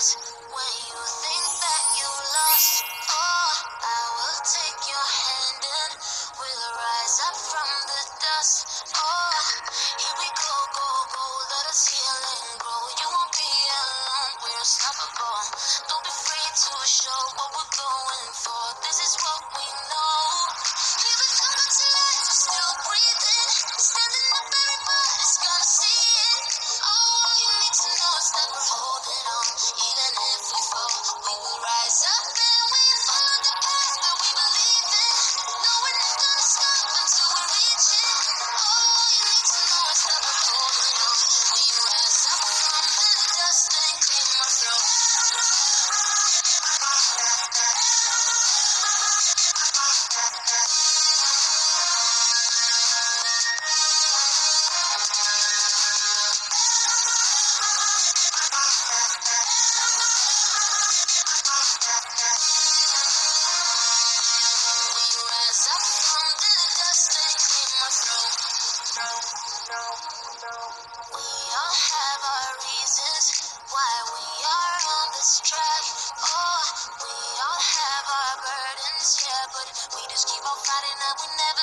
when you think? We all have our reasons why we are on this trap. Oh, we all have our burdens, yeah, but we just keep on fighting and we never.